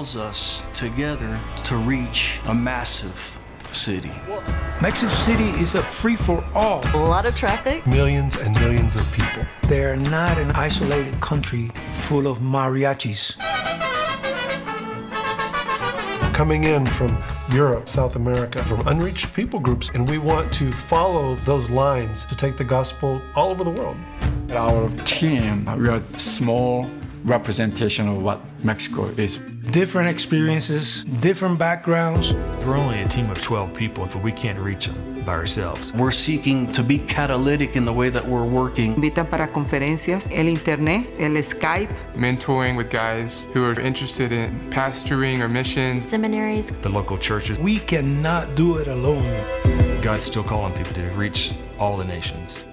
a team, God compels us together to reach a massive city. Mexico City is a free for all. A lot of traffic. Millions and millions of people. They're not an isolated country full of mariachis. Coming in from Europe, South America, from unreached people groups, and we want to follow those lines to take the gospel all over the world. Our team, we are small representation of what Mexico is. Different experiences, different backgrounds. We're only a team of 12 people, but we can't reach them by ourselves. We're seeking to be catalytic in the way that we're working. Invitan para conferencias, el internet, el Skype. Mentoring with guys who are interested in pastoring or missions. Seminaries. The local churches. We cannot do it alone. God's still calling people to reach all the nations.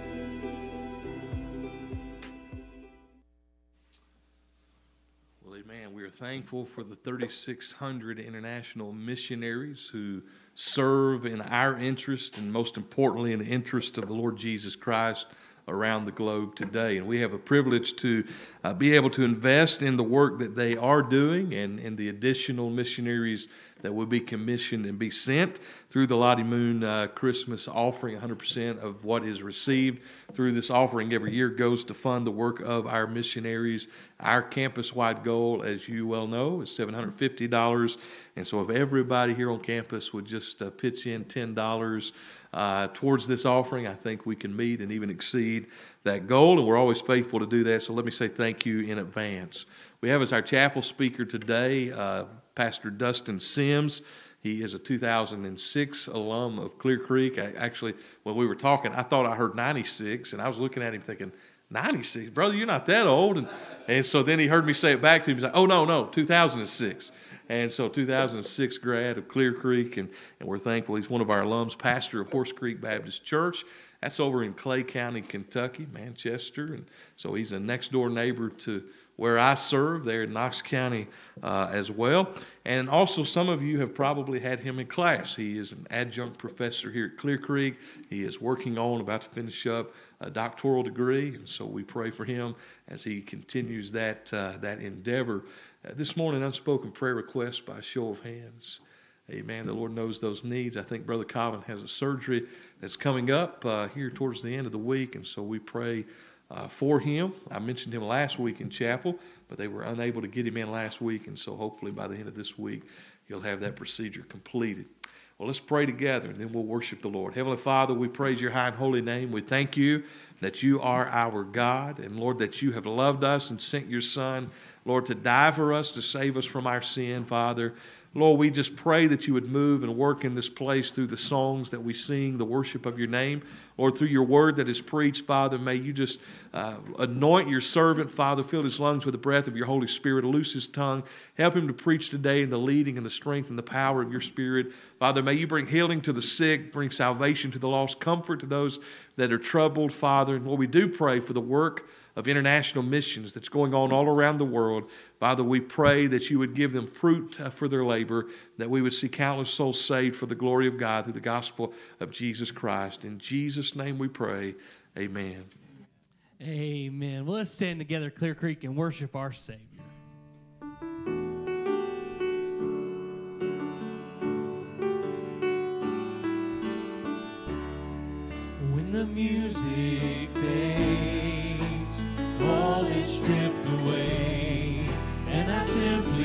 Thankful for the 3,600 international missionaries who serve in our interest and, most importantly, in the interest of the Lord Jesus Christ around the globe today. And we have a privilege to uh, be able to invest in the work that they are doing and in the additional missionaries that will be commissioned and be sent through the Lottie Moon uh, Christmas offering. 100% of what is received through this offering every year goes to fund the work of our missionaries. Our campus wide goal, as you well know, is $750. And so if everybody here on campus would just uh, pitch in $10, uh, towards this offering. I think we can meet and even exceed that goal, and we're always faithful to do that. So let me say thank you in advance. We have as our chapel speaker today uh, Pastor Dustin Sims. He is a 2006 alum of Clear Creek. I, actually, when we were talking, I thought I heard 96, and I was looking at him thinking, 96, brother, you're not that old. And, and so then he heard me say it back to him. He's like, oh, no, no, 2006. And so 2006 grad of Clear Creek, and, and we're thankful he's one of our alums, pastor of Horse Creek Baptist Church. That's over in Clay County, Kentucky, Manchester. And so he's a next door neighbor to where I serve there in Knox County uh, as well. And also, some of you have probably had him in class. He is an adjunct professor here at Clear Creek. He is working on, about to finish up, a doctoral degree. And so we pray for him as he continues that, uh, that endeavor. Uh, this morning, unspoken prayer requests by show of hands. Amen. The Lord knows those needs. I think Brother Colin has a surgery that's coming up uh, here towards the end of the week, and so we pray uh, for him. I mentioned him last week in chapel, but they were unable to get him in last week, and so hopefully by the end of this week, he'll have that procedure completed. Well, let's pray together, and then we'll worship the Lord. Heavenly Father, we praise your high and holy name. We thank you that you are our God, and Lord, that you have loved us and sent your Son Lord, to die for us, to save us from our sin, Father. Lord, we just pray that you would move and work in this place through the songs that we sing, the worship of your name. or through your word that is preached, Father, may you just uh, anoint your servant, Father, fill his lungs with the breath of your Holy Spirit, loose his tongue, help him to preach today in the leading and the strength and the power of your Spirit. Father, may you bring healing to the sick, bring salvation to the lost, comfort to those that are troubled, Father. And Lord, we do pray for the work of international missions that's going on all around the world. Father, we pray that you would give them fruit uh, for their labor, that we would see countless souls saved for the glory of God through the gospel of Jesus Christ. In Jesus' name we pray. Amen. Amen. Well, let's stand together, Clear Creek, and worship our Savior. When the music fades all is stripped away, and I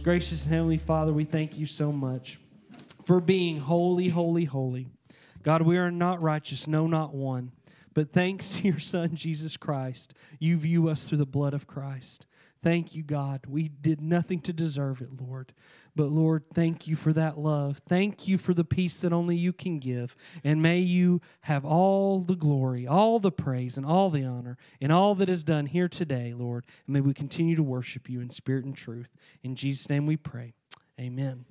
Most gracious heavenly Father, we thank you so much for being holy, holy, holy. God, we are not righteous, no, not one. But thanks to your Son, Jesus Christ, you view us through the blood of Christ. Thank you, God. We did nothing to deserve it, Lord. But Lord, thank you for that love. Thank you for the peace that only you can give. And may you have all the glory, all the praise, and all the honor in all that is done here today, Lord. And may we continue to worship you in spirit and truth. In Jesus' name we pray. Amen.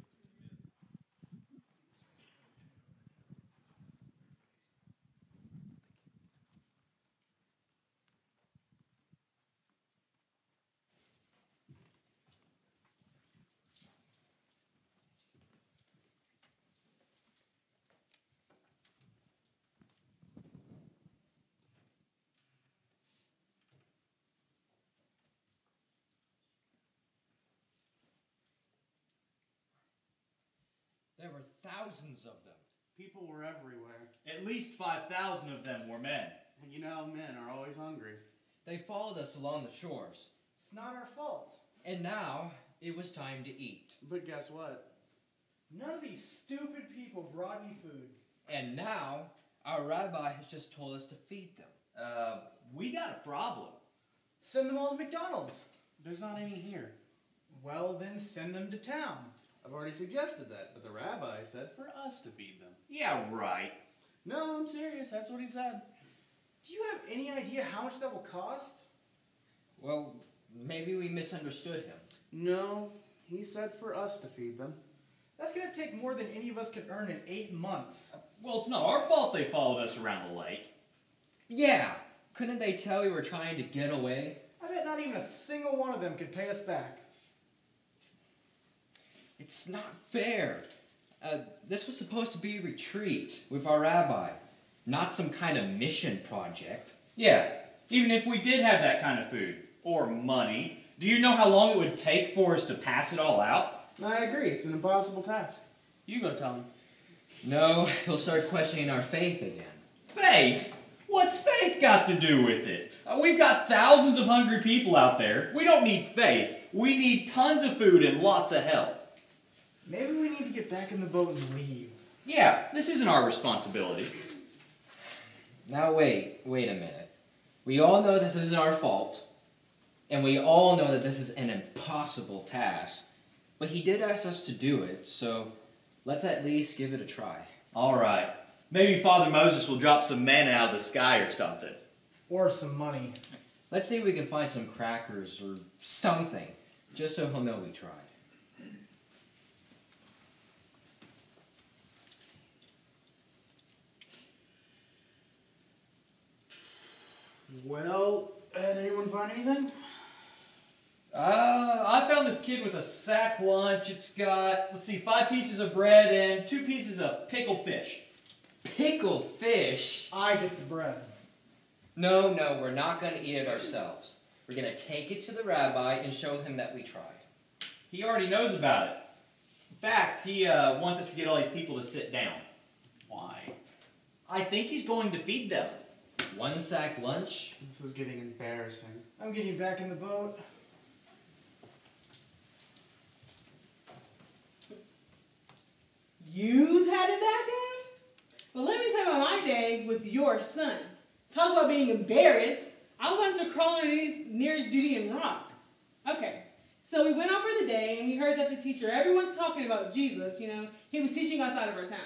There were thousands of them. People were everywhere. At least 5,000 of them were men. And you know how men are always hungry. They followed us along the shores. It's not our fault. And now it was time to eat. But guess what? None of these stupid people brought any food. And now our rabbi has just told us to feed them. Uh, we got a problem. Send them all to McDonald's. There's not any here. Well, then send them to town. I've already suggested that, but the rabbi said for us to feed them. Yeah, right. No, I'm serious. That's what he said. Do you have any idea how much that will cost? Well, maybe we misunderstood him. No, he said for us to feed them. That's going to take more than any of us could earn in eight months. Uh, well, it's not our fault they followed us around the lake. Yeah, couldn't they tell we were trying to get away? I bet not even a single one of them could pay us back. It's not fair. Uh, this was supposed to be a retreat with our rabbi, not some kind of mission project. Yeah, even if we did have that kind of food or money, do you know how long it would take for us to pass it all out? I agree. It's an impossible task. You go tell him. No, he'll start questioning our faith again. Faith? What's faith got to do with it? Uh, we've got thousands of hungry people out there. We don't need faith. We need tons of food and lots of help. Maybe we need to get back in the boat and leave. Yeah, this isn't our responsibility. Now wait, wait a minute. We all know this isn't our fault, and we all know that this is an impossible task. But he did ask us to do it, so let's at least give it a try. All right. Maybe Father Moses will drop some manna out of the sky or something. Or some money. Let's see if we can find some crackers or something, just so he'll know we tried. Well, did anyone find anything? Uh, I found this kid with a sack lunch. It's got, let's see, five pieces of bread and two pieces of pickled fish. Pickled fish? I get the bread. No, no, we're not going to eat it ourselves. We're going to take it to the rabbi and show him that we tried. He already knows about it. In fact, he uh, wants us to get all these people to sit down. Why? I think he's going to feed them. One sack lunch? This is getting embarrassing. I'm getting back in the boat. You've had a bad day? Well, let me tell you about my day with your son. Talk about being embarrassed. I went to crawl underneath nearest duty and rock. Okay, so we went out for the day and we heard that the teacher, everyone's talking about Jesus, you know, he was teaching outside of our town.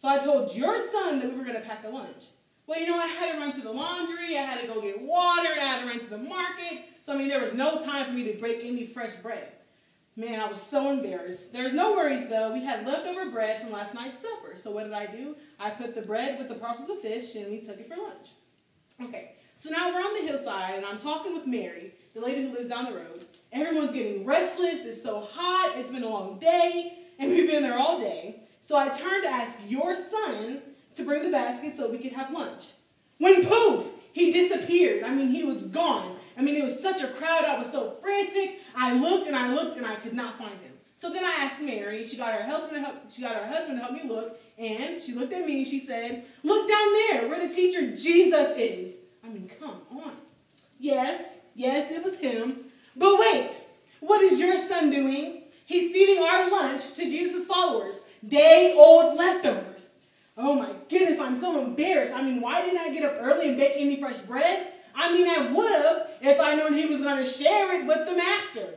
So I told your son that we were going to pack a lunch. Well, you know, I had to run to the laundry, I had to go get water, I had to run to the market. So, I mean, there was no time for me to break any fresh bread. Man, I was so embarrassed. There's no worries though. We had leftover bread from last night's supper. So what did I do? I put the bread with the parcels of fish and we took it for lunch. Okay, so now we're on the hillside and I'm talking with Mary, the lady who lives down the road. Everyone's getting restless. It's so hot. It's been a long day and we've been there all day. So I turned to ask your son to bring the basket so we could have lunch. When poof, he disappeared. I mean, he was gone. I mean, it was such a crowd. I was so frantic. I looked and I looked and I could not find him. So then I asked Mary. She got her husband to help. She got her husband to help me look, and she looked at me and she said, "Look down there, where the teacher Jesus is." I mean, come on. Yes, yes, it was him. But wait, what is your son doing? He's feeding our lunch to Jesus' followers, day old leftovers. Oh my goodness, I'm so embarrassed. I mean, why didn't I get up early and bake any fresh bread? I mean, I would have if I known he was going to share it with the master.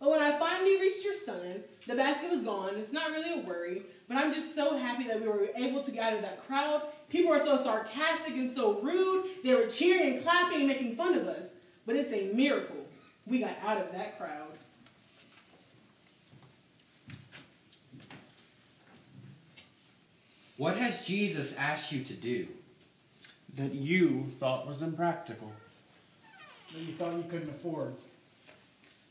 But when I finally reached your son, the basket was gone. It's not really a worry, but I'm just so happy that we were able to get out of that crowd. People were so sarcastic and so rude. They were cheering and clapping and making fun of us. But it's a miracle we got out of that crowd. What has Jesus asked you to do? That you thought was impractical. That you thought you couldn't afford.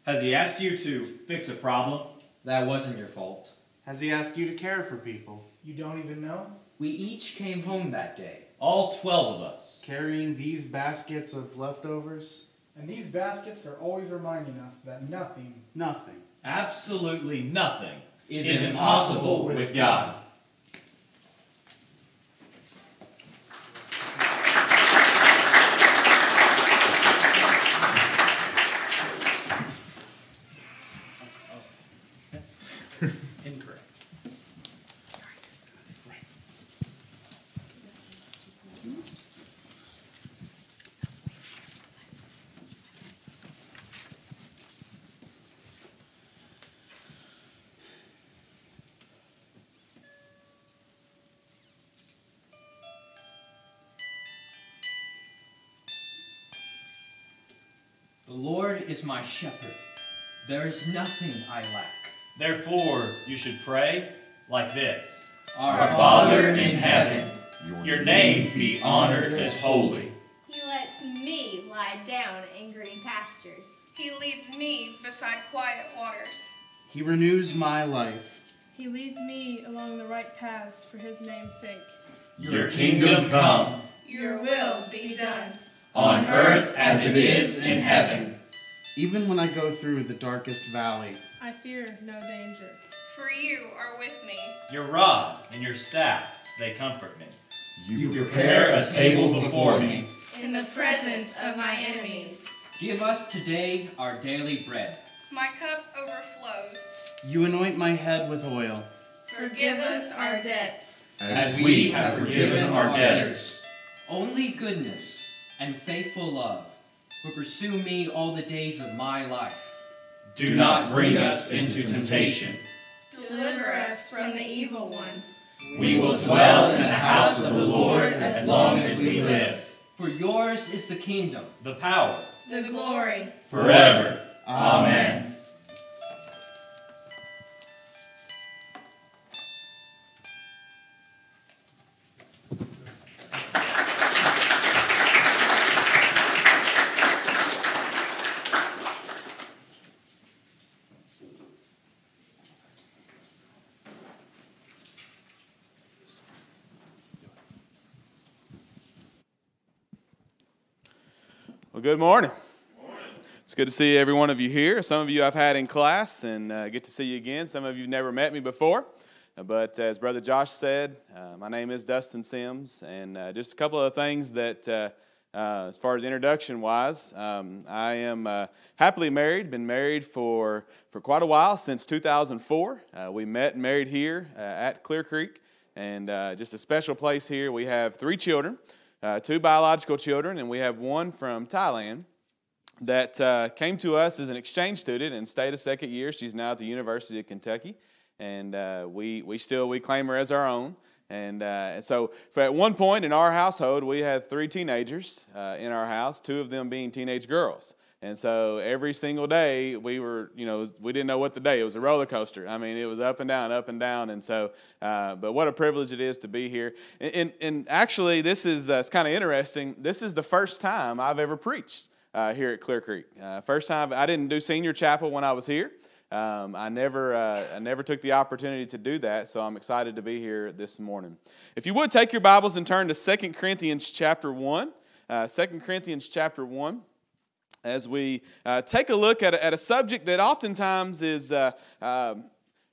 Has he asked you to fix a problem? That wasn't your fault. Has he asked you to care for people? You don't even know? We each came home that day. All 12 of us. Carrying these baskets of leftovers? And these baskets are always reminding us that nothing, Nothing. Absolutely nothing Is is, impossible impossible with with God. My shepherd. There is nothing I lack. Therefore, you should pray like this Our Father in heaven, your name be honored as holy. He lets me lie down in green pastures. He leads me beside quiet waters. He renews my life. He leads me along the right paths for his name's sake. Your kingdom come, Your will be done. on earth as it is in heaven. Even when I go through the darkest valley, I fear no danger. For you are with me. Your rod and your staff, they comfort me. You prepare a table before me. In the presence of my enemies. Give us today our daily bread. My cup overflows. you anoint my head with oil. Forgive us our debts. As we have forgiven our debtors. Only goodness and faithful love will pursue me all the days of my life. Do not bring us into temptation. Deliver us from the evil one. We will dwell in the house of the Lord as long as we live. For yours is the kingdom, The power, The glory. forever. Amen. Good morning. It's good to see every one of you here. Some of you I've had in class and uh, get to see you again. Some of you have never met me before. Uh, But as Brother Josh said, uh, my name is Dustin Sims, and uh, just a couple of things that, uh, uh, as far as introduction wise, um, I am uh, happily married. Been married for for quite a while since 2004. Uh, we met and married here uh, at Clear Creek, and uh, just a special place here. We have three children, uh, two biological children, and we have one from Thailand that uh, came to us as an exchange student and stayed a second year. She's now at the University of Kentucky, and uh, we we still we claim her as our own. And, uh, and so, at one point in our household, we had three teenagers uh, in our house, two of them being teenage girls. And so every single day we were, you know, we didn't know what the day. It was a roller coaster. I mean, it was up and down, up and down. And so, uh, but what a privilege it is to be here. And, and, and actually, this is uh, it's kind of interesting. This is the first time I've ever preached uh, here at Clear Creek. Uh, first time I didn't do senior chapel when I was here. Um, I never uh, I never took the opportunity to do that, so I'm excited to be here this morning. If you would take your Bibles and turn to 2 Corinthians chapter 1. Uh, 2 Corinthians chapter 1 as we uh, take a look at a, at a subject that oftentimes is uh, um,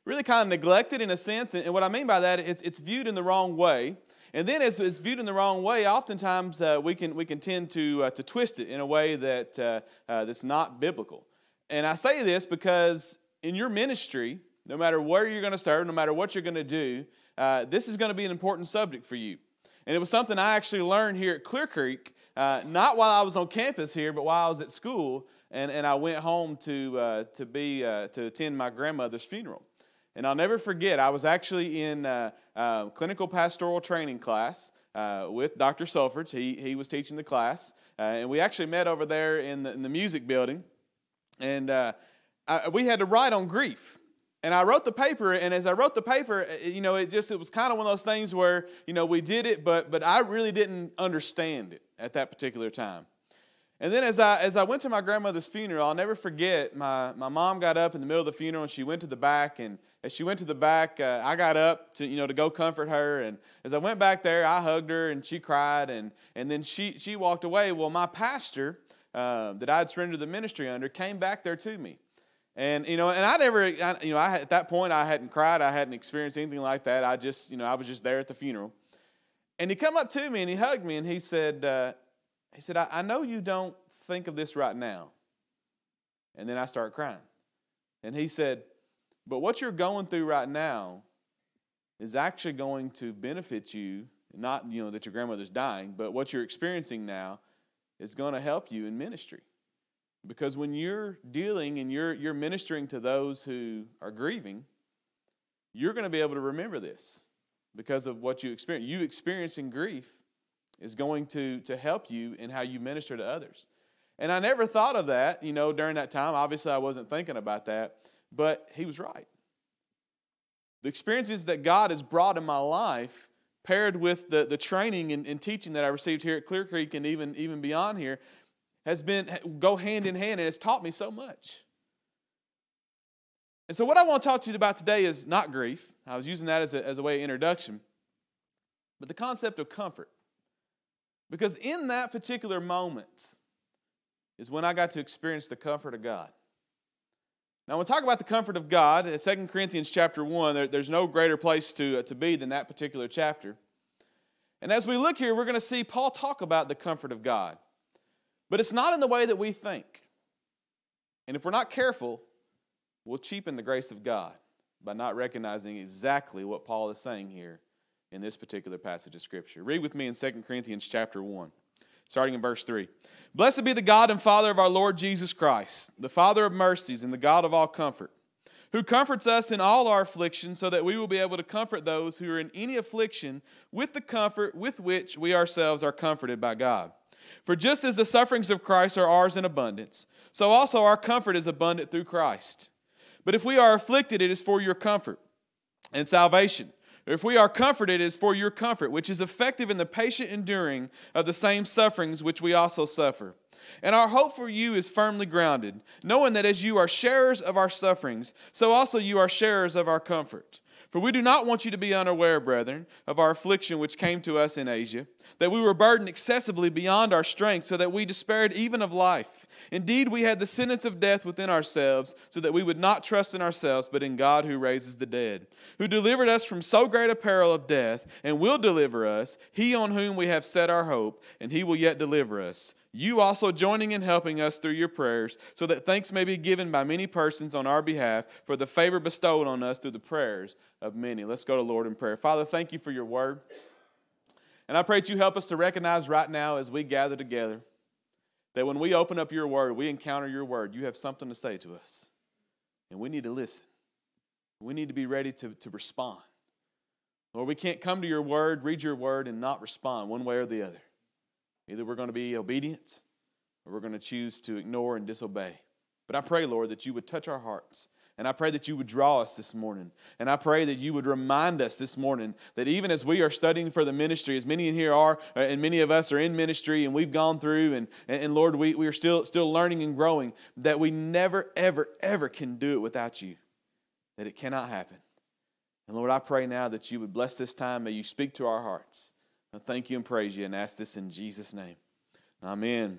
really kind of neglected in a sense. And, what I mean by that, it's, it's viewed in the wrong way. And then, as it's viewed in the wrong way, oftentimes uh, we, can, we can tend to, uh, to twist it in a way that, uh, that's not biblical. And I say this because in your ministry, no matter where you're going to serve, no matter what you're going to do, this is going to be an important subject for you. And it was something I actually learned here at Clear Creek, uh, not while I was on campus here, but while I was at school, and, and I went home to, uh, to, be, uh, to attend my grandmother's funeral. And I'll never forget, I was actually in uh, uh, clinical pastoral training class uh, with Dr. Sulford. He, he was teaching the class. And we actually met over there in the, in the music building. And I, we had to write on grief. And I wrote the paper, and as I wrote the paper, uh, you know, it just it was kind of one of those things where you know we did it, but but I really didn't understand it at that particular time. And then as I, as I went to my grandmother's funeral, I'll never forget, my, my mom got up in the middle of the funeral and she went to the back. And as she went to the back, uh, I got up to, you know, to go comfort her. And as I went back there, I hugged her and she cried. And, and then she, she walked away. Well, my pastor uh, that I had surrendered the ministry under came back there to me. And, you know, and I never, I, you know, I, at that point, I hadn't cried. I hadn't experienced anything like that. I just, you know, I was just there at the funeral. And he come up to me and he hugged me and he said, uh, he said, I, I know you don't think of this right now. And then I start crying. And he said, But what you're going through right now is actually going to benefit you. Not, you know, that your grandmother's dying, but what you're experiencing now is going to help you in ministry. Because when you're dealing and you're, you're ministering to those who are grieving, you're going to be able to remember this because of what you experience. You experiencing grief is going to, to help you in how you minister to others. And I never thought of that, you know, during that time. Obviously, I wasn't thinking about that, but he was right. The experiences that God has brought in my life, paired with the, the training and, and teaching that I received here at Clear Creek and even, even beyond here, has been go hand in hand and it's taught me so much. And so, what I want to talk to you about today is not grief. I was using that as a, as a way of introduction, but the concept of comfort. Because in that particular moment is when I got to experience the comfort of God. Now, when we talk about the comfort of God, in 2 Corinthians chapter 1, there, there's no greater place to, uh, to be than that particular chapter. And as we look here, we're going to see Paul talk about the comfort of God. But it's not in the way that we think. And if we're not careful, we'll cheapen the grace of God by not recognizing exactly what Paul is saying here in this particular passage of Scripture. Read with me in 2 Corinthians chapter 1, starting in verse 3. Blessed be the God and Father of our Lord Jesus Christ, the Father of mercies and the God of all comfort, who comforts us in all our affliction, so that we will be able to comfort those who are in any affliction with the comfort with which we ourselves are comforted by God. For just as the sufferings of Christ are ours in abundance, so also our comfort is abundant through Christ. But if we are afflicted, it is for your comfort and salvation. If we are comforted, it is for your comfort, which is effective in the patient enduring of the same sufferings which we also suffer. And our hope for you is firmly grounded, knowing that as you are sharers of our sufferings, so also you are sharers of our comfort. For we do not want you to be unaware, brethren, of our affliction which came to us in Asia, that we were burdened excessively beyond our strength, so that we despaired even of life. Indeed, we had the sentence of death within ourselves, so that we would not trust in ourselves, but in God who raises the dead, who delivered us from so great a peril of death, and will deliver us, he on whom we have set our hope, and he will yet deliver us. You also joining and helping us through your prayers, so that thanks may be given by many persons on our behalf for the favor bestowed on us through the prayers of many. Let's go to Lord in prayer. Father, thank you for your word. And I pray that you help us to recognize right now as we gather together that when we open up your word, we encounter your word, you have something to say to us. And we need to listen. We need to be ready to, to respond. Lord, we can't come to your word, read your word, and not respond one way or the other. Either we're going to be obedient or we're going to choose to ignore and disobey. But I pray, Lord, that you would touch our hearts and I pray that you would draw us this morning. And I pray that you would remind us this morning that even as we are studying for the ministry, as many in here are, uh, and many of us are in ministry and we've gone through, and, and Lord, we, we are still, still learning and growing, that we never, ever, ever can do it without you, that it cannot happen. And Lord, I pray now that you would bless this time. May you speak to our hearts. Thank you and praise you and ask this in Jesus' name. Amen.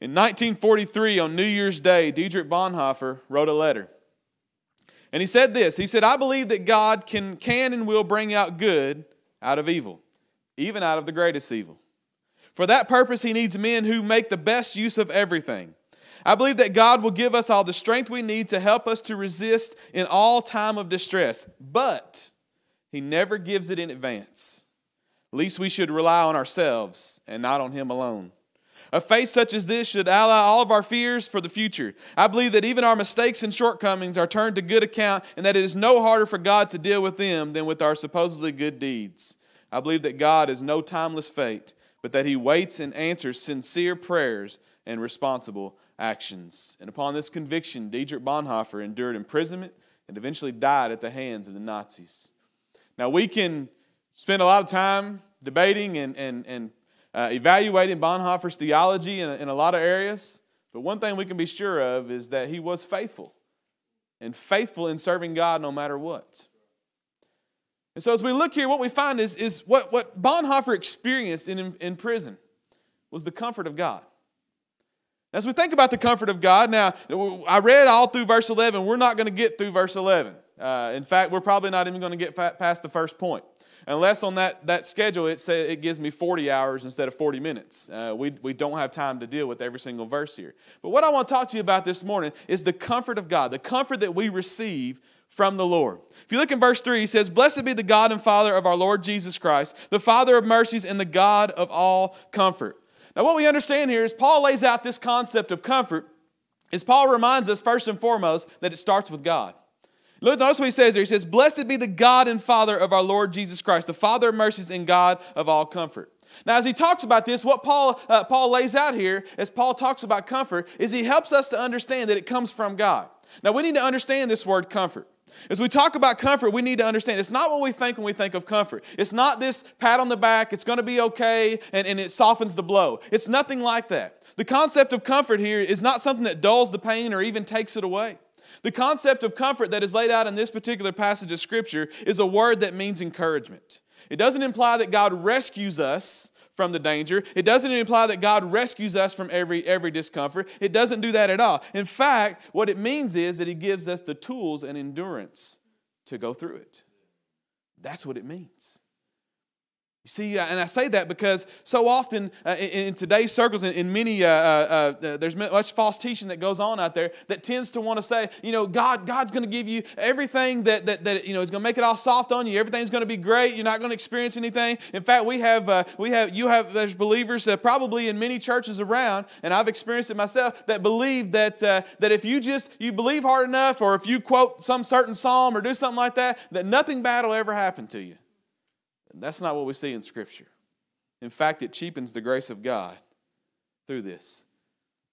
In 1943, on New Year's Day, Dietrich Bonhoeffer wrote a letter. And he said this He said, I believe that God can, can and will bring out good out of evil, even out of the greatest evil. For that purpose, he needs men who make the best use of everything. I believe that God will give us all the strength we need to help us to resist in all time of distress, but He never gives it in advance. Least we should rely on ourselves and not on Him alone. A faith such as this should ally all of our fears for the future. I believe that even our mistakes and shortcomings are turned to good account and that it is no harder for God to deal with them than with our supposedly good deeds. I believe that God is no timeless fate, but that He waits and answers sincere prayers and responsible actions. And upon this conviction, Dietrich Bonhoeffer endured imprisonment and eventually died at the hands of the Nazis. Now, we can spend a lot of time debating and, and, and uh, evaluating Bonhoeffer's theology in a, in a lot of areas, but one thing we can be sure of is that he was faithful and faithful in serving God no matter what. And so, as we look here, what we find is, is what, what Bonhoeffer experienced in, in prison was the comfort of God. As we think about the comfort of God, now, I read all through verse 11. We're not going to get through verse 11. Uh, in fact, we're probably not even going to get past the first point. Unless on that, that schedule it says it gives me 40 hours instead of 40 minutes. Uh, we, we don't have time to deal with every single verse here. But what I want to talk to you about this morning is the comfort of God, the comfort that we receive from the Lord. If you look in verse 3, he says, Blessed be the God and Father of our Lord Jesus Christ, the Father of mercies and the God of all comfort. Now, what we understand here is Paul lays out this concept of comfort, is Paul reminds us first and foremost that it starts with God. Look, notice what he says there. He says, Blessed be the God and Father of our Lord Jesus Christ, the Father of mercies and God of all comfort. Now, as he talks about this, what Paul, uh, Paul lays out here, as Paul talks about comfort, is he helps us to understand that it comes from God. Now, we need to understand this word comfort. As we talk about comfort, we need to understand it's not what we think when we think of comfort. It's not this pat on the back, it's going to be okay, and, and it softens the blow. It's nothing like that. The concept of comfort here is not something that dulls the pain or even takes it away. The concept of comfort that is laid out in this particular passage of Scripture is a word that means encouragement. It doesn't imply that God rescues us from the danger. It doesn't imply that God rescues us from every, every discomfort. It doesn't do that at all. In fact, what it means is that He gives us the tools and endurance to go through it. That's what it means. You see, uh, and I say that because so often uh, in, in, today's circles, in, in many, uh, uh, uh there's much false teaching that goes on out there that tends to want to say, you know, God, God's going to give you everything that, that, that you know, is going to make it all soft on you. Everything's going to be great. You're not going to experience anything. In fact, we have, uh, we have, you have, there's believers probably in many churches around, and I've experienced it myself, that believe that, that if you just, you believe hard enough, or if you quote some certain psalm or do something like that, that nothing bad will ever happen to you. And that's not what we see in Scripture. In fact, it cheapens the grace of God through this.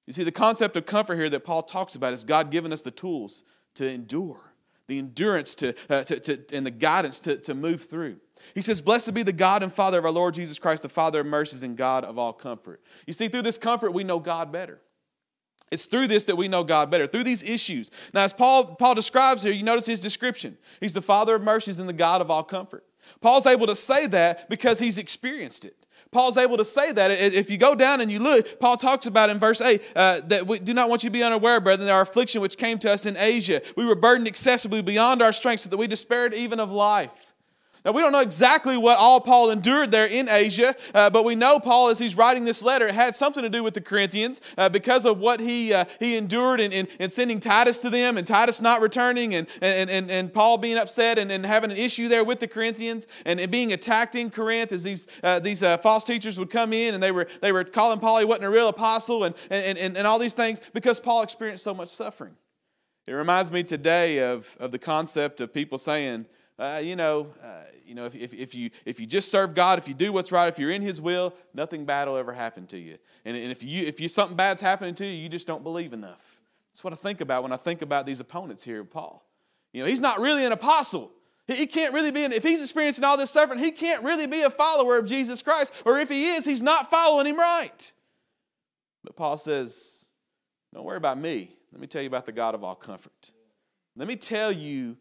You see, the concept of comfort here that Paul talks about is God giving us the tools to endure, the endurance to, uh, to, to, and the guidance to, to move through. He says, Blessed be the God and Father of our Lord Jesus Christ, the Father of mercies and God of all comfort. You see, through this comfort, we know God better. It's through this that we know God better, through these issues. Now, as Paul, Paul describes here, you notice his description. He's the Father of mercies and the God of all comfort. Paul's able to say that because he's experienced it. Paul's able to say that. If you go down and you look, Paul talks about in verse 8 uh, that we do not want you to be unaware, brethren, our affliction which came to us in Asia, we were burdened excessively beyond our strength, so that we despaired even of life. Now, we don't know exactly what all Paul endured there in Asia, uh, but we know Paul, as he's writing this letter, it had something to do with the Corinthians uh, because of what he, uh, he endured in, in, in, sending Titus to them and Titus not returning and, and, and, and Paul being upset and, and having an issue there with the Corinthians and, being attacked in Corinth as these, uh, these uh, false teachers would come in and they were, they were calling Paul he wasn't a real apostle and, and, and, and all these things because Paul experienced so much suffering. It reminds me today of, of the concept of people saying, uh, you know, you know, if, if, if, you, if you just serve God, if you do what's right, if you're in His will, nothing bad will ever happen to you. And, and if, you, if you, something bad's happening to you, you just don't believe enough. That's what I think about when I think about these opponents here Paul. You know, he's not really an apostle. He, he can't really be, an, if he's experiencing all this suffering, he can't really be a follower of Jesus Christ. Or if he is, he's not following him right. But Paul says, don't worry about me. Let me tell you about the God of all comfort. Let me tell you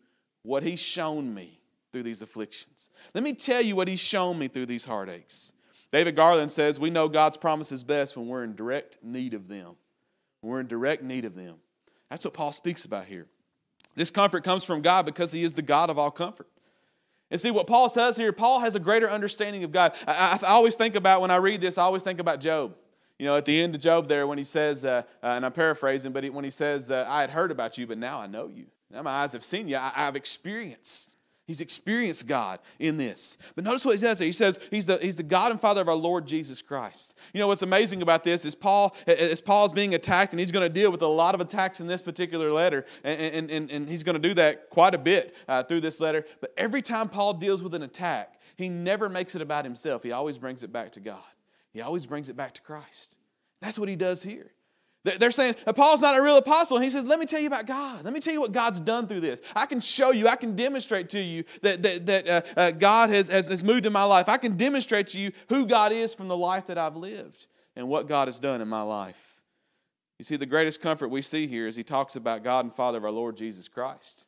what he's shown me through these afflictions. Let me tell you what He's shown me through these heartaches. David Garland says, We know God's promises best when we're in direct need of them. When we're in direct need of them. That's what Paul speaks about here. This comfort comes from God because He is the God of all comfort. And see what Paul says here, Paul has a greater understanding of God. I, I, always think about when I read this, I always think about Job. You know, at the end of Job there, when he says, uh, uh, and I'm paraphrasing, but he, when he says, uh, I had heard about you, but now I know you. Now my eyes have seen you. I, I've experienced. He's experienced God in this. But notice what he does there. He says he's the, he's the God and Father of our Lord Jesus Christ. You know what's amazing about this is Paul, as Paul's being attacked, and he's going to deal with a lot of attacks in this particular letter, and, and, and he's going to do that quite a bit uh, through this letter. But every time Paul deals with an attack, he never makes it about himself. He always brings it back to God. He always brings it back to Christ. That's what he does here. They're saying, Paul's not a real apostle. And he says, Let me tell you about God. Let me tell you what God's done through this. I can show you, I can demonstrate to you that, that, that uh, uh, God has, has, has moved in my life. I can demonstrate to you who God is from the life that I've lived and what God has done in my life. You see, the greatest comfort we see here is he talks about God and Father of our Lord Jesus Christ.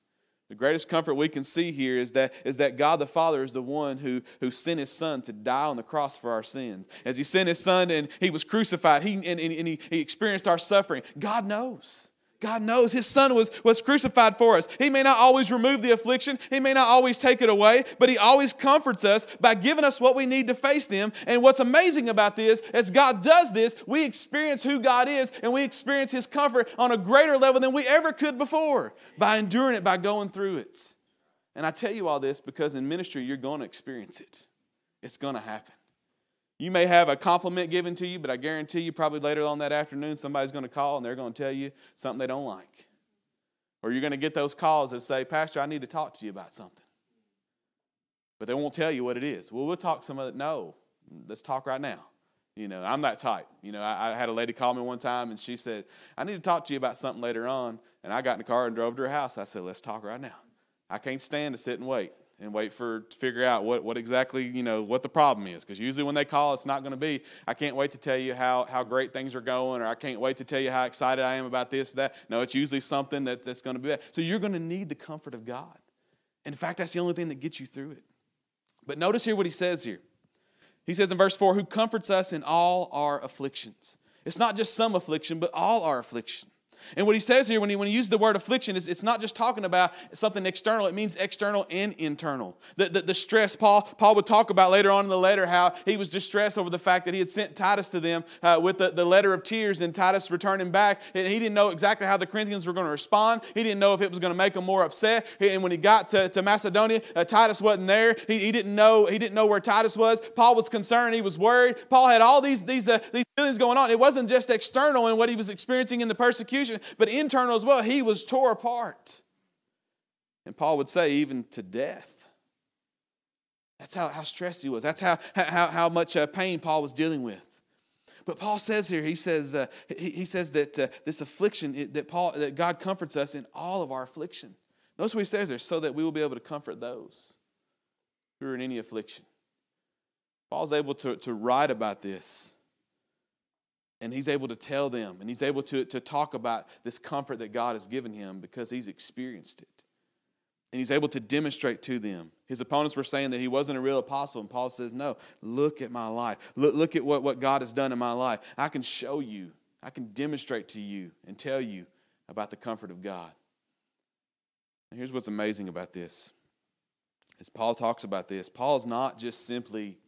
The greatest comfort we can see here is that, is that God the Father is the one who, who sent his Son to die on the cross for our sins. As he sent his Son and he was crucified, he, and, and, and he, he experienced our suffering. God knows. God knows his son was, was crucified for us. He may not always remove the affliction, he may not always take it away, but he always comforts us by giving us what we need to face them. And what's amazing about this, as God does this, we experience who God is and we experience his comfort on a greater level than we ever could before by enduring it, by going through it. And I tell you all this because in ministry, you're going to experience it, it's going to happen. You may have a compliment given to you, but I guarantee you, probably later on that afternoon, somebody's going to call and they're going to tell you something they don't like. Or you're going to get those calls that say, Pastor, I need to talk to you about something. But they won't tell you what it is. Well, we'll talk some of it. No, let's talk right now. You know, I'm that type. You know, I, I, had a lady call me one time and she said, I need to talk to you about something later on. And I got in the car and drove to her house. I said, let's talk right now. I can't stand to sit and wait and wait for to figure out what, what exactly you know what the problem is. Because usually when they call it's not going to be i can't wait to tell you how, how great things are going or i can't wait to tell you how excited i am about this that. No it's usually something that, that's going to be so you're going to need the comfort of god. In fact that's the only thing that gets you through it. But notice here what he says here. He says in verse 4 who comforts us in all our afflictions. It's not just some affliction but all our affliction and what he says here, when he, when he uses the word affliction, is it's not just talking about something external, it means external and internal. The, the, the, stress, Paul, Paul would talk about later on in the letter how he was distressed over the fact that he had sent Titus to them uh, with the, the letter of tears and Titus returning back. And he didn't know exactly how the Corinthians were going to respond. He didn't know if it was going to make them more upset. And when he got to, to Macedonia, uh, Titus wasn't there. He, he, didn't know, he didn't know where Titus was. Paul was concerned. He was worried. Paul had all these, these, uh, these feelings going on. It wasn't just external in what he was experiencing in the persecution, but internal as well. He was tore apart. And Paul would say, even to death. That's how, how stressed he was. That's how, how, how much uh, pain Paul was dealing with. But Paul says here, he says, uh, he, he, says that uh, this affliction, that, Paul, that God comforts us in all of our affliction. Notice what he says there, so that we will be able to comfort those who are in any affliction. Paul's able to, to write about this and he's able to tell them and he's able to, to talk about this comfort that God has given him because he's experienced it. And he's able to demonstrate to them. His opponents were saying that he wasn't a real apostle, and Paul says, No, look at my life. Look, look at what, what God has done in my life. I can show you, I can demonstrate to you and tell you about the comfort of God. And here's what's amazing about this. As Paul talks about this, paul's not just simply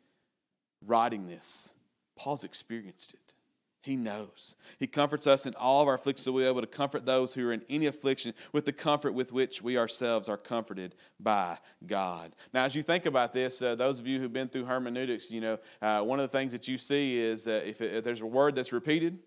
writing this, Paul's experienced it. He knows. He comforts us in all of our afflictions so we're able to comfort those who are in any affliction with the comfort with which we ourselves are comforted by God. Now, as you think about this, uh, those of you who've been through hermeneutics, you know, uh, one of the things that you see is uh, if, it, if there's a word that's repeated,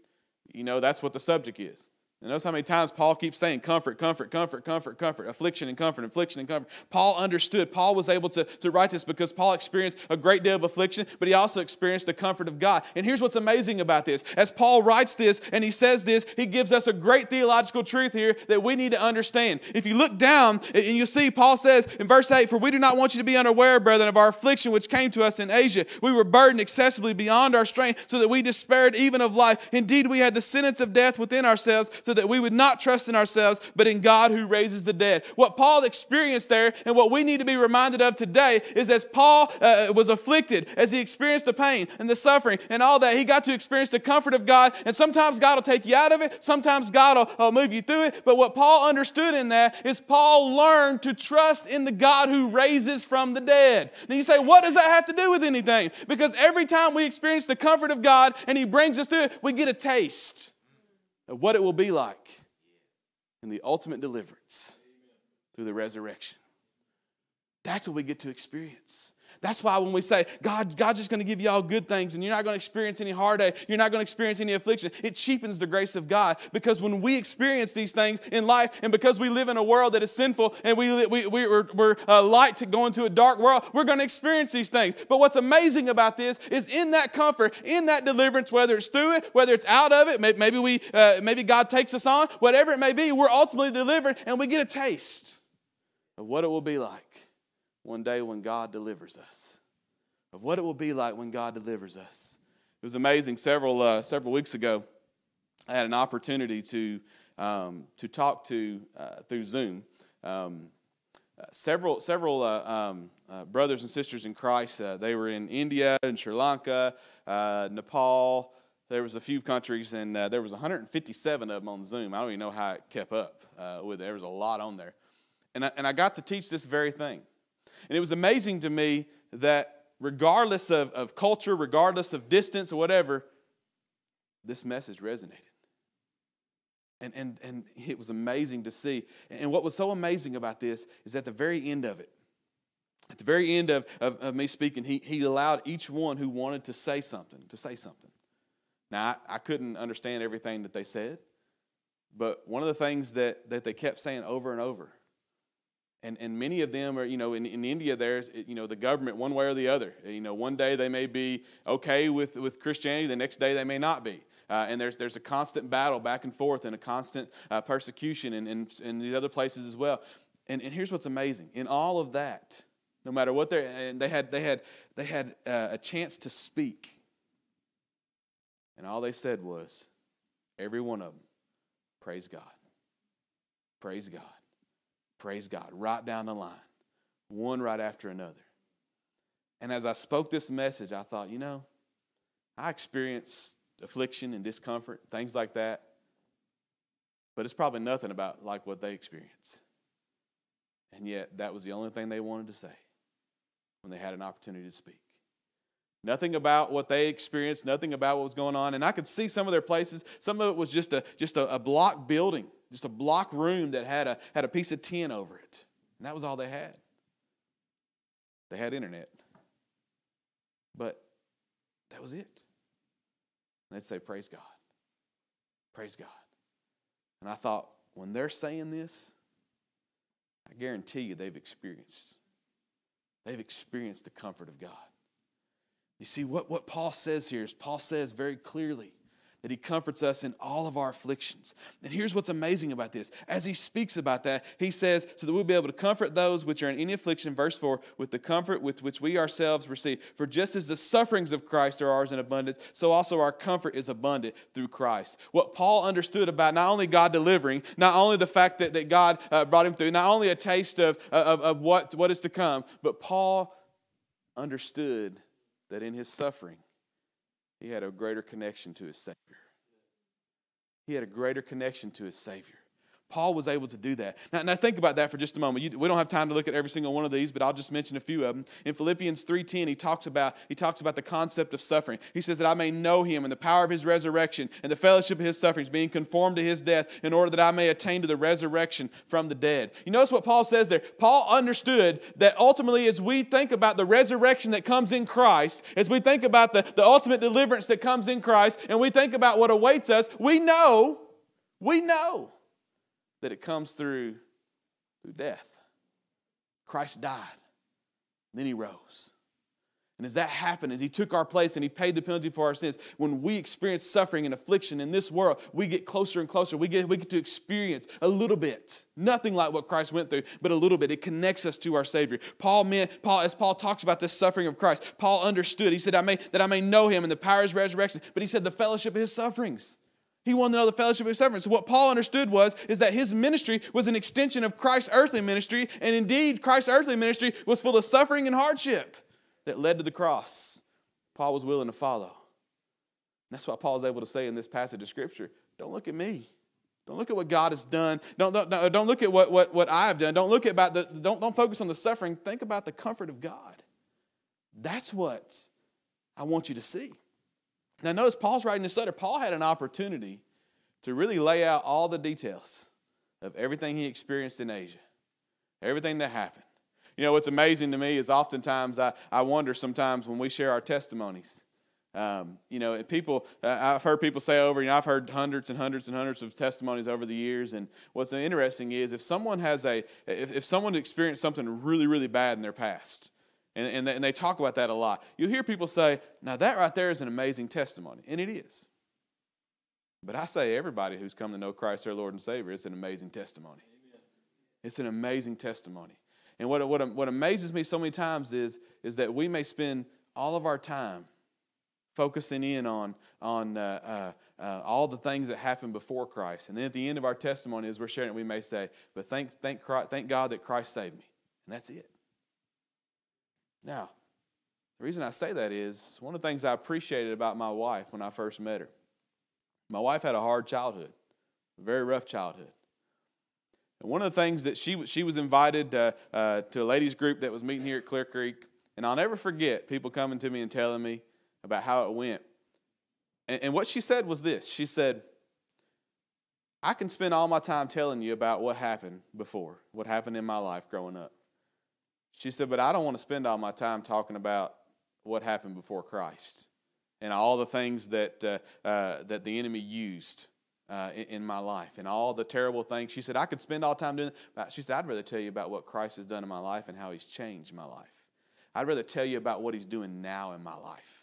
you know, that's what the subject is. And notice how many times Paul keeps saying comfort, comfort, comfort, comfort, comfort, affliction and comfort, affliction and comfort. Paul understood. Paul was able to, to write this because Paul experienced a great deal of affliction, but he also experienced the comfort of God. And here's what's amazing about this. As Paul writes this and he says this, he gives us a great theological truth here that we need to understand. If you look down and you see, Paul says in verse 8, For we do not want you to be unaware, brethren, of our affliction which came to us in Asia. We were burdened excessively beyond our strength, so that we despaired even of life. Indeed, we had the sentence of death within ourselves so that we would not trust in ourselves, but in God who raises the dead. What Paul experienced there and what we need to be reminded of today is as Paul uh, was afflicted, as he experienced the pain and the suffering and all that, he got to experience the comfort of God. And sometimes God will take you out of it, sometimes God will, will move you through it. But what Paul understood in that is Paul learned to trust in the God who raises from the dead. Now you say, what does that have to do with anything? Because every time we experience the comfort of God and he brings us through it, we get a taste of what it will be like in the ultimate deliverance through the resurrection. That's what we get to experience. That's why when we say, God, God's just going to give you all good things and you're not going to experience any heartache, you're not going to experience any affliction, it cheapens the grace of God. Because when we experience these things in life and because we live in a world that is sinful and we, we, we, are we're uh, light to go into a dark world, we're going to experience these things. But what's amazing about this is in that comfort, in that deliverance, whether it's through it, whether it's out of it, maybe, we, uh, maybe God takes us on, whatever it may be, we're ultimately delivered and we get a taste of what it will be like one day when God delivers us, of what it will be like when God delivers us. It was amazing. Several, uh, several weeks ago, I had an opportunity to, um, to talk to uh, through Zoom. Um, uh, several several uh, um, uh, brothers and sisters in Christ. Uh, they were in India and Sri Lanka, Nepal. There was a few countries, and there was 157 of them on Zoom. I don't even know how it kept up with it. There was a lot on there, and I, and I got to teach this very thing. And it was amazing to me that regardless of, of culture, regardless of distance or whatever, this message resonated. And, and, and it was amazing to see. And what was so amazing about this is at the very end of it, at the very end of, of, of me speaking, he, he allowed each one who wanted to say something to say something. Now, I, I couldn't understand everything that they said, but one of the things that, that they kept saying over and over and, and many of them are, you know, in, in India, there's, you know, the government one way or the other. You know, one day they may be okay with, with Christianity, the next day they may not be. Uh, and there's, there's a constant battle back and forth and a constant uh, persecution in, in, in these other places as well. And, and here's what's amazing in all of that, no matter what they're, and they had, they had, they had uh, a chance to speak. And all they said was, every one of them, praise God. Praise God. Praise God, right down the line, one right after another. And as I spoke this message, I thought, you know, I experience affliction and discomfort, things like that, but it's probably nothing about like what they experience. And yet, that was the only thing they wanted to say when they had an opportunity to speak. Nothing about what they experienced, nothing about what was going on. And I could see some of their places. Some of it was just a, just a, a block building just a block room that had a, had a piece of tin over it. And that was all they had. They had internet. But that was it. And they'd say, Praise God. Praise God. And I thought, when they're saying this, I guarantee you they've experienced. They've experienced the comfort of God. You see, what, what Paul says here is Paul says very clearly that he comforts us in all of our afflictions. And here's what's amazing about this. As he speaks about that, he says, so that we'll be able to comfort those which are in any affliction, verse 4, with the comfort with which we ourselves receive. For just as the sufferings of Christ are ours in abundance, so also our comfort is abundant through Christ. What Paul understood about not only God delivering, not only the fact that, that God uh, brought him through, not only a taste of, of, of what, what is to come, but Paul understood that in his suffering, he had a greater connection to his Savior. He had a greater connection to his Savior. Paul was able to do that. Now, now think about that for just a moment. You, we don't have time to look at every single one of these, but I'll just mention a few of them. In Philippians 3:10, he talks about he talks about the concept of suffering. He says that I may know him and the power of his resurrection and the fellowship of his sufferings, being conformed to his death, in order that I may attain to the resurrection from the dead. You notice what Paul says there. Paul understood that ultimately, as we think about the resurrection that comes in Christ, as we think about the, the ultimate deliverance that comes in Christ, and we think about what awaits us, we know, we know that it comes through through death. Christ died, then he rose. And as that happened, as he took our place and he paid the penalty for our sins, when we experience suffering and affliction in this world, we get closer and closer. We get, we get to experience a little bit, nothing like what Christ went through, but a little bit. It connects us to our Savior. Paul meant, Paul, as Paul talks about this suffering of Christ, Paul understood. He said, I may, that I may know him and the power of his resurrection, but he said the fellowship of his sufferings. He wanted to know the fellowship of suffering. So what Paul understood was is that his ministry was an extension of Christ's earthly ministry, and indeed Christ's earthly ministry was full of suffering and hardship that led to the cross. Paul was willing to follow. That's what Paul is able to say in this passage of Scripture. Don't look at me. Don't look at what God has done. Don't, don't, don't look at what, what, what I have done. Don't look at about the don't, don't focus on the suffering. Think about the comfort of God. That's what I want you to see. Now, notice Paul's writing this letter. Paul had an opportunity to really lay out all the details of everything he experienced in Asia, everything that happened. You know, what's amazing to me is oftentimes I, I wonder sometimes when we share our testimonies. Um, you know, people, uh, I've heard people say over, you know, I've heard hundreds and hundreds and hundreds of testimonies over the years. And what's interesting is if someone has a, if, if someone experienced something really, really bad in their past, and, and, they, and they talk about that a lot. You'll hear people say, now that right there is an amazing testimony, and it is. But I say everybody who's come to know Christ their Lord and Savior, it's an amazing testimony. Amen. It's an amazing testimony. And what, what, what amazes me so many times is, is that we may spend all of our time focusing in on, on uh, uh, uh, all the things that happened before Christ. And then at the end of our testimony, as we're sharing it, we may say, But thank, thank, Christ, thank God that Christ saved me. And that's it. Now, the reason I say that is one of the things I appreciated about my wife when I first met her. My wife had a hard childhood, a very rough childhood. And one of the things that she, she was invited uh, uh, to a ladies' group that was meeting here at Clear Creek. And I'll never forget people coming to me and telling me about how it went. And, and what she said was this She said, I can spend all my time telling you about what happened before, what happened in my life growing up. She said, But I don't want to spend all my time talking about what happened before Christ and all the things that, uh, uh, that the enemy used uh, in, in, my life and all the terrible things. She said, I could spend all time doing that. She said, I'd rather tell you about what Christ has done in my life and how he's changed my life. I'd rather tell you about what he's doing now in my life.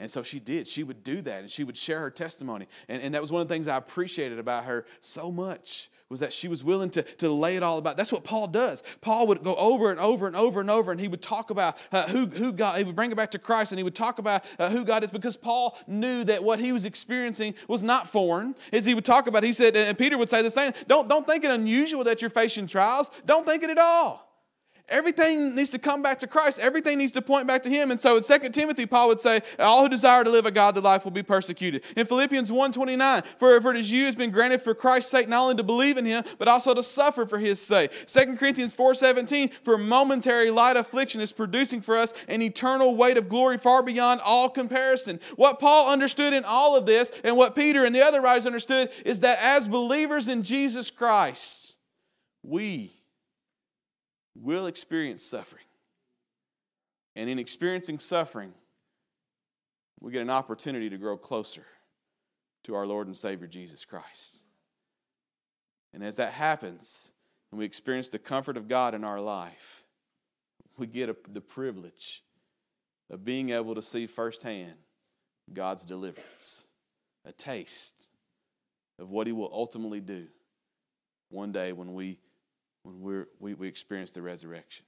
And so she did. She would do that and she would share her testimony. And, and that was one of the things I appreciated about her so much was that she was willing to, to lay it all about. That's what Paul does. Paul would go over and over and over and over, and he would talk about uh, who, who God, he would bring it back to Christ, and he would talk about uh, who God is because Paul knew that what he was experiencing was not foreign. As he would talk about, he said, and Peter would say the same, don't, don't think it unusual that you're facing trials. Don't think it at all. Everything needs to come back to Christ. Everything needs to point back to Him. And so in 2 Timothy, Paul would say, All who desire to live a godly life will be persecuted. In Philippians 1.29, for, if it is you has been granted for Christ's sake not only to believe in Him, but also to suffer for His sake. 2 Corinthians 4.17, for momentary light affliction is producing for us an eternal weight of glory far beyond all comparison. What Paul understood in all of this, and what Peter and the other writers understood, is that as believers in Jesus Christ, we will experience suffering. And in experiencing suffering, we get an opportunity to grow closer to our Lord and Savior Jesus Christ. And as that happens, and we experience the comfort of God in our life, we get a, the privilege of being able to see firsthand God's deliverance, a taste of what He will ultimately do one day when we when we're, we, we experience the resurrection.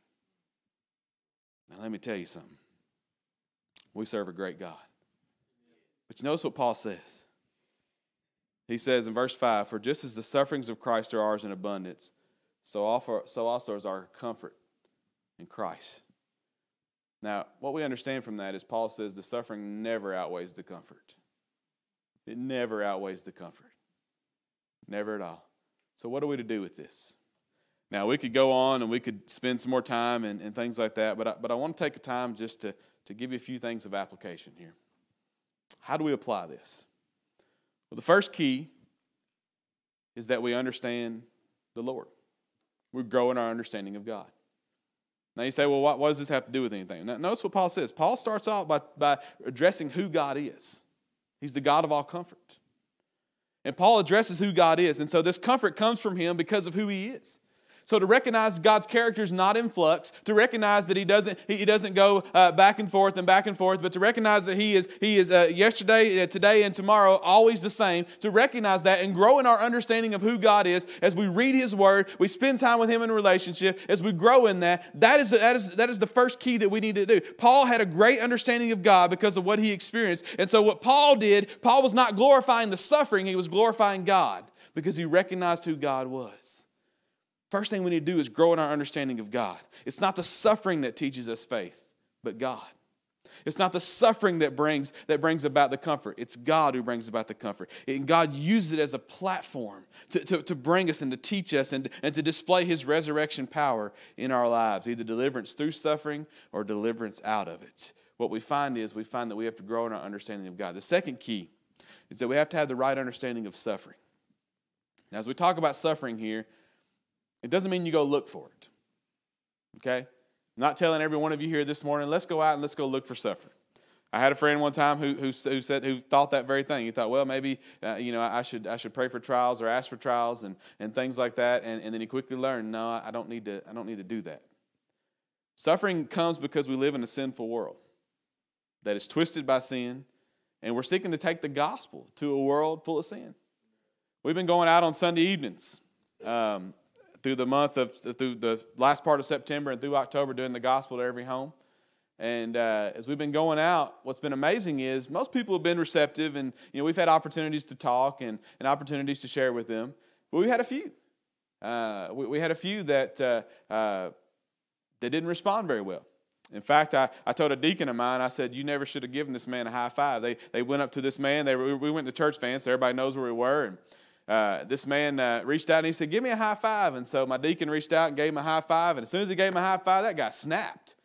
Now, let me tell you something. We serve a great God. But you notice what Paul says. He says in verse 5 For just as the sufferings of Christ are ours in abundance, so, offer, so also is our comfort in Christ. Now, what we understand from that is Paul says the suffering never outweighs the comfort. It never outweighs the comfort. Never at all. So, what are we to do with this? Now, we could go on and we could spend some more time and, and things like that, but I, but I want to take a time just to, to give you a few things of application here. How do we apply this? Well, the first key is that we understand the Lord. We grow in our understanding of God. Now you say, well, what, what does this have to do with anything? Now, notice what Paul says. Paul starts out by, by addressing who God is. He's the God of all comfort. And Paul addresses who God is. And so this comfort comes from him because of who he is. So to recognize God's character is not in flux, to recognize that He doesn't He doesn't go uh, back and forth and back and forth, but to recognize that He is He is uh, yesterday, uh, today, and tomorrow always the same. To recognize that and grow in our understanding of who God is as we read His Word, we spend time with Him in relationship. As we grow in that, that is that is that is the first key that we need to do. Paul had a great understanding of God because of what he experienced, and so what Paul did, Paul was not glorifying the suffering; he was glorifying God because he recognized who God was. First thing we need to do is grow in our understanding of God. It's not the suffering that teaches us faith, but God. It's not the suffering that brings, that brings about the comfort. It's God who brings about the comfort. And God uses it as a platform to, to, to bring us and to teach us and, and to display His resurrection power in our lives, either deliverance through suffering or deliverance out of it. What we find is we find that we have to grow in our understanding of God. The second key is that we have to have the right understanding of suffering. Now, as we talk about suffering here, it doesn't mean you go look for it. Okay? I'm not telling every one of you here this morning, let's go out and let's go look for suffering. I had a friend one time who, who, who said who thought that very thing. He thought, well, maybe uh, you know I should I should pray for trials or ask for trials and, and things like that. And, and then he quickly learned, no, I don't need to I don't need to do that. Suffering comes because we live in a sinful world that is twisted by sin, and we're seeking to take the gospel to a world full of sin. We've been going out on Sunday evenings. Um, through the month of through the last part of September and through October doing the gospel to every home. And uh, as we've been going out, what's been amazing is most people have been receptive, and you know we've had opportunities to talk and, and opportunities to share with them. But we had a few. Uh, we, we, had a few that uh, uh, that didn't respond very well. In fact, I, I told a deacon of mine, I said, You never should have given this man a high five. They, they went up to this man. They, we went to church fans, so everybody knows where we were. And uh, this man uh, reached out and he said, Give me a high five. And so my deacon reached out and gave him a high five. And as soon as he gave him a high five, that guy snapped.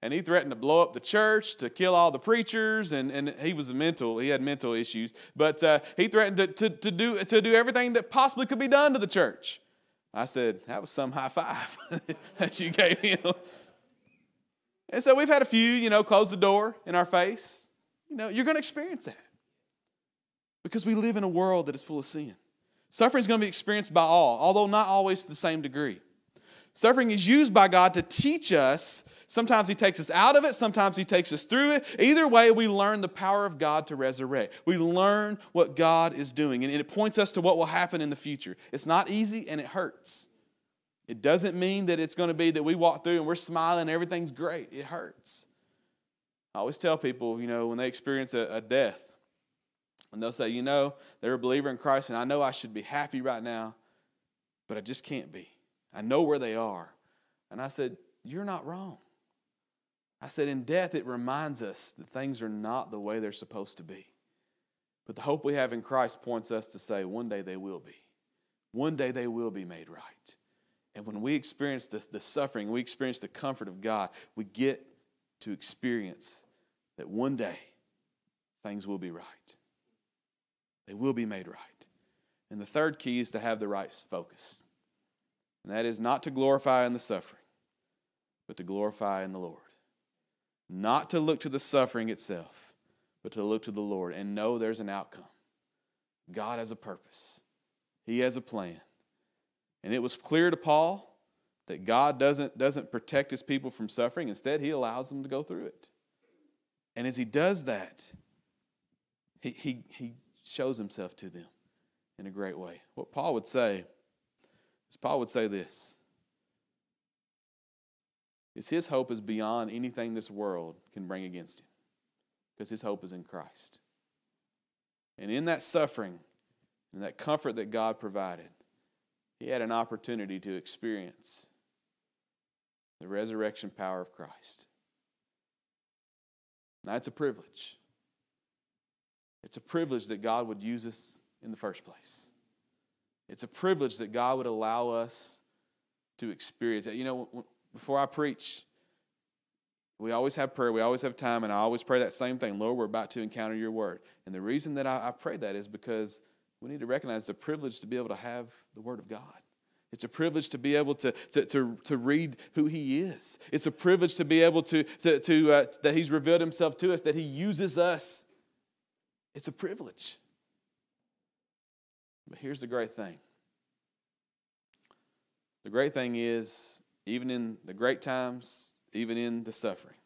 And he threatened to blow up the church, to kill all the preachers, and, and he was a mental, he had mental issues. But uh, he threatened to, to, to, do, to do everything that possibly could be done to the church. I said, That was some high five that you gave him. And so we've had a few, you know, close the door in our face. You know, you're going to experience that because we live in a world that is full of sin. Suffering is going to be experienced by all, although not always to the same degree. Suffering is used by God to teach us. Sometimes He takes us out of it, sometimes He takes us through it. Either way, we learn the power of God to resurrect. We learn what God is doing, and it points us to what will happen in the future. It's not easy and it hurts. It doesn't mean that it's going to be that we walk through and we're smiling, and everything's great. It hurts. I always tell people, you know, when they experience a, a death, and they'll say, you know, they're a believer in Christ, and I know I should be happy right now, but I just can't be. I know where they are. And I said, You're not wrong. I said, In death, it reminds us that things are not the way they're supposed to be. But the hope we have in Christ points us to say, One day they will be. One day they will be made right. And when we experience this, the suffering, we experience the comfort of God, we get to experience that one day things will be right. They will be made right. And the third key is to have the right focus. And that is not to glorify in the suffering, but to glorify in the Lord. Not to look to the suffering itself, but to look to the Lord and know there's an outcome. God has a purpose, He has a plan. And it was clear to Paul that God doesn't, doesn't protect his people from suffering. Instead, he allows them to go through it. And as he does that, he, he, he shows himself to them in a great way. What Paul would say is Paul would say this is his hope is beyond anything this world can bring against him because his hope is in Christ. And in that suffering and that comfort that God provided, he had an opportunity to experience the resurrection power of Christ. Now, it's a privilege. It's a privilege that God would use us in the first place. It's a privilege that God would allow us to experience it. You know, before I preach, we always have prayer, we always have time, and I always pray that same thing Lord, we're about to encounter your word. And the reason that I, I pray that is because we need to recognize the privilege to be able to have the word of God. It's a privilege to be able to, to, to, to read who He is. It's a privilege to be able to, to, to uh, that He's revealed Himself to us, that He uses us it's a privilege. But here's the great thing the great thing is, even in the great times, even in the suffering,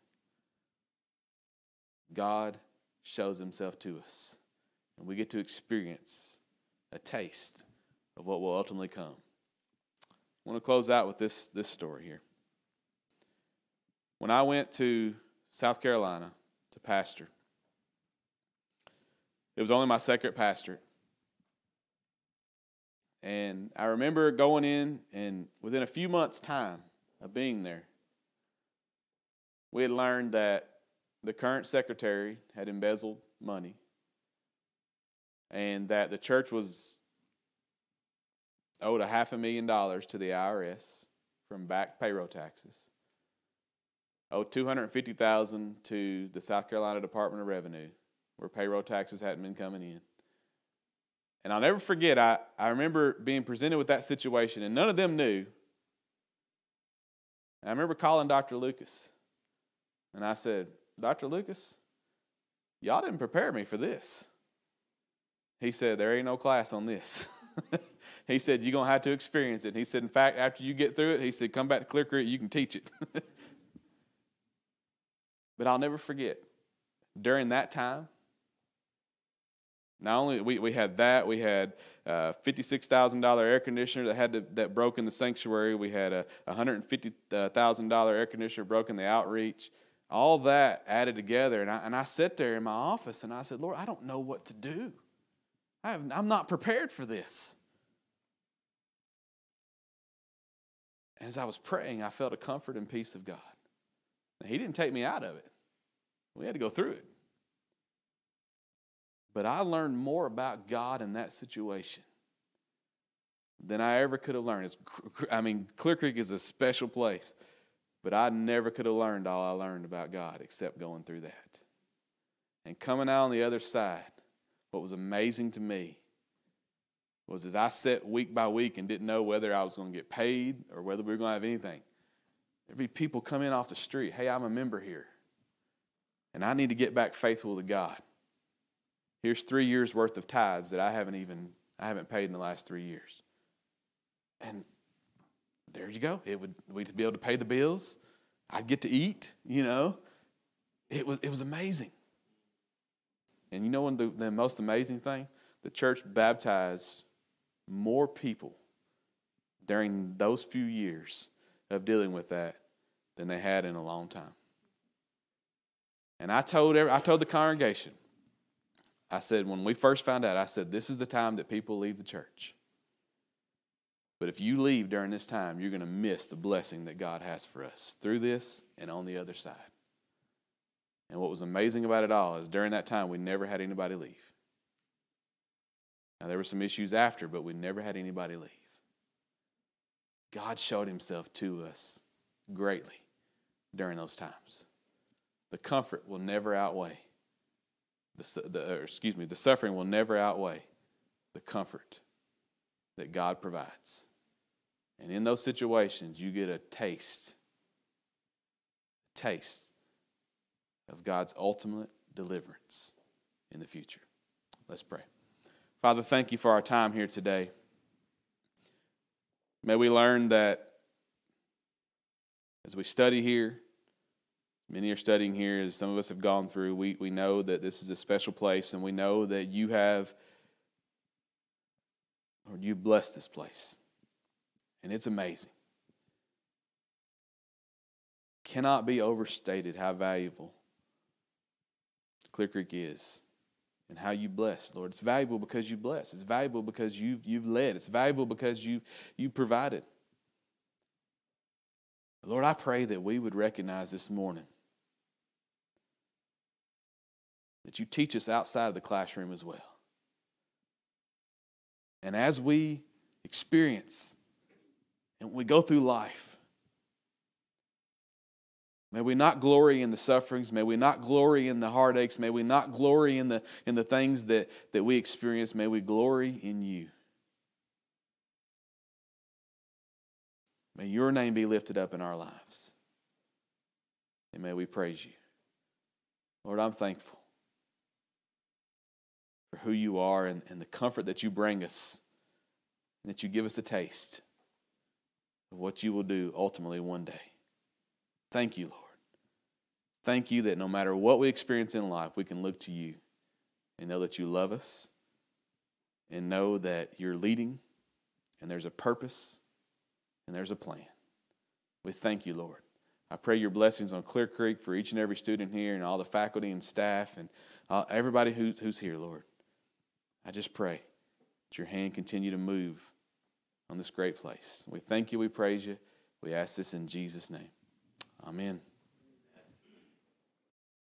God shows himself to us. And we get to experience a taste of what will ultimately come. I want to close out with this, this story here. When I went to South Carolina to pastor, it was only my second pastorate. And I remember going in, and within a few months' time of being there, we had learned that the current secretary had embezzled money and that the church was owed a half a million dollars to the IRS from back payroll taxes, owed 250000 to the South Carolina Department of Revenue, where payroll taxes hadn't been coming in. And I'll never forget, I, I remember being presented with that situation, and none of them knew. And I remember calling Dr. Lucas, and I said, Dr. Lucas, y'all didn't prepare me for this. He said, There ain't no class on this. he said, You're going to have to experience it. He said, In fact, after you get through it, he said, Come back to Clear Creek, you can teach it. but I'll never forget, during that time, not only we, we had that, we had uh, a $56,000 air conditioner that had to, that broke in the sanctuary. We had a $150,000 uh, air conditioner broke in the outreach. All that added together, and I, and I sat there in my office and I said, Lord, I don't know what to do. I have, I'm not prepared for this. And as I was praying, I felt a comfort and peace of God. Now, he didn't take me out of it. We had to go through it. But I learned more about God in that situation than I ever could have learned. It's, I mean, Clear Creek is a special place, but I never could have learned all I learned about God except going through that. And coming out on the other side, what was amazing to me was as I sat week by week and didn't know whether I was going to get paid or whether we were going to have anything. There'd be people coming off the street, hey, I'm a member here, and I need to get back faithful to God. Here's three years worth of tithes that I haven't even I haven't paid in the last three years. And there you go. It would we'd be able to pay the bills. I'd get to eat, you know. It was it was amazing. And you know what the, the most amazing thing? The church baptized more people during those few years of dealing with that than they had in a long time. And I told every, I told the congregation, I said, when we first found out, I said, this is the time that people leave the church. But if you leave during this time, you're going to miss the blessing that God has for us through this and on the other side. And what was amazing about it all is during that time, we never had anybody leave. Now, there were some issues after, but we never had anybody leave. God showed himself to us greatly during those times. The comfort will never outweigh the, the excuse me, the suffering will never outweigh the comfort that God provides. And in those situations, you get a taste, taste of God's ultimate deliverance in the future. Let's pray. Father, thank you for our time here today. May we learn that as we study here, Many are studying here, as some of us have gone through. We, we know that this is a special place, and we know that you have, or you blessed this place. And it's amazing. Cannot be overstated how valuable Clear Creek is and how you bless, Lord. It's valuable because you bless. It's valuable because you've, you've led. It's valuable because you, you provided. Lord, I pray that we would recognize this morning that you teach us outside of the classroom as well. And as we experience and we go through life, may we not glory in the sufferings, may we not glory in the heartaches, may we not glory in the, in the things that, that we experience, may we glory in you. May your name be lifted up in our lives. And may we praise you. Lord, I'm thankful for who you are and, and the comfort that you bring us, and that you give us a taste. of what you will do ultimately one day. Thank you, Lord. Thank you that no matter what we experience in life, we can look to you and know that you love us and know that you're leading and there's a purpose and there's a plan. We thank you, Lord. I pray your blessings on Clear Creek for each and every student here and all the faculty and staff and uh, everybody who's, who's here, Lord. I just pray that your hand continue to move on this great place. We thank you, we praise you. We ask this in Jesus' name. Amen.